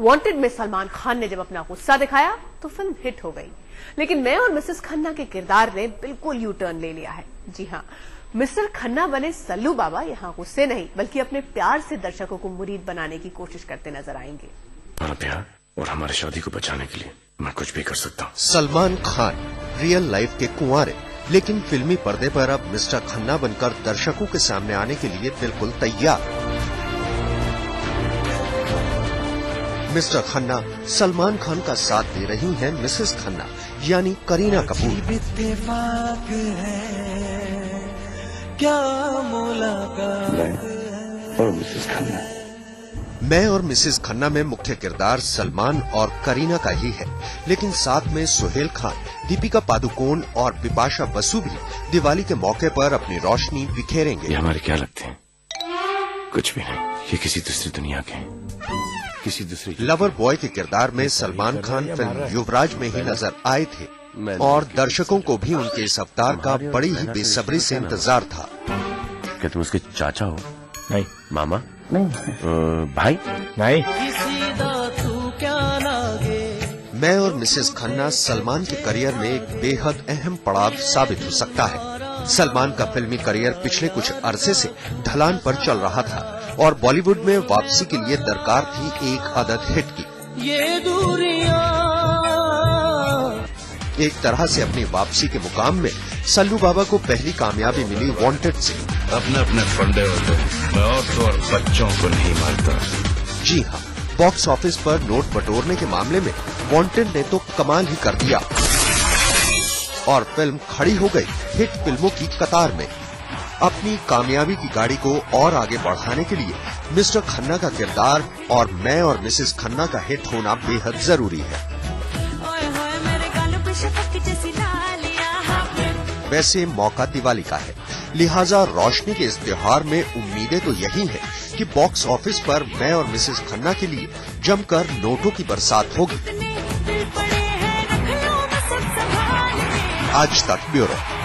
Wanted में सलमान खान ने जब अपना गुस्सा दिखाया तो फ़िल्म हिट हो गई। लेकिन मैं और मिसेस खन्ना के किरदार ने बिल्कुल यू टर्न ले लिया है। जी हाँ मिस्टर खन्ना बने सल्लू बाबा यहाँ गुस्से नहीं बल्कि अपने प्यार से दर्शकों को मुरीद बनाने की कोशिश करते नज़र आएँगे। हमारा प्यार और हमारी शादी को बचाने के लिए मैं कुछ भी कर सकता हूँ। सलमान खान रियल लाइफ के कुंवारे लेकिन फिल्मी पर्दे पर अब मिस्टर खन्ना बनकर दर्शकों के सामने आने के लिए बिल्कुल तैयार। मिस्टर खन्ना सलमान खान का साथ दे रही हैं मिसेस खन्ना यानी करीना कपूर। क्या और मिसेस खन्ना। मैं और मिसेस खन्ना में मुख्य किरदार सलमान और करीना का ही है लेकिन साथ में सुहेल खान दीपिका पादुकोण और बिपाशा बसु भी दिवाली के मौके पर अपनी रोशनी बिखेरेंगे। हमारे क्या लगते हैं? कुछ भी नहीं ये किसी दूसरी दुनिया के हैं। किसी दूसरी लवर बॉय के किरदार में सलमान खान फ़िल्म युवराज में ही नज़र आए थे। और दर्शकों को भी उनके इस अवतार का बड़ी ही बेसब्री से इंतज़ार था। क्या तुम उसके चाचा हो? नहीं। मामा? नहीं। भाई? नहीं। किसी दा तू क्या लागे मैं और मिसेस खन्ना सलमान के करियर में एक बेहद अहम पड़ाव साबित हो सकता है। सलमान का फिल्मी करियर पिछले कुछ अरसे से ढलान पर चल रहा था। और बॉलीवुड में वापसी के लिए दरकार थी एक अदद हिट की। ये दूरियाँ। एक तरह से अपनी वापसी के मुकाम में सल्लू बाबा को पहली कामयाबी मिली वांटेड से। अपने अपने फंडे होते। मैं औरतों और बच्चों को नहीं मारता जी हाँ बॉक्स ऑफ़िस पर नोट बटोरने के मामले में वांटेड ने तो कमाल ही कर दिया। और फ़िल्म खड़ी हो गई हिट फ़िल्मों की कतार में। अपनी कामयाबी की गाड़ी को और आगे बढ़ाने के लिए मिस्टर खन्ना का किरदार और मैं और मिसेस खन्ना का हिट होना बेहद ज़रूरी है। वैसे मौका दिवाली का है। लिहाजा रोशनी के इस त्योहार में उम्मीदें तो यही है कि बॉक्स ऑफ़िस पर मैं और मिसेस खन्ना के लिए जमकर नोटों की बरसात होगी। आज तक ब्यूरो।